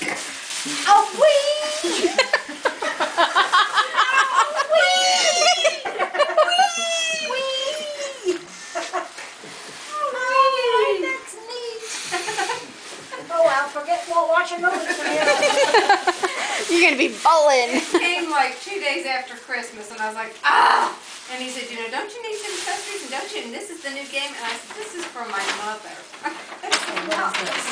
Oh, Wii! You're gonna be bowling. Came like two days after Christmas, and I was like, ah! And he said, you know, don't you need some accessories, and don't you, and this is the new game? And I said, this is for my mother. What is this?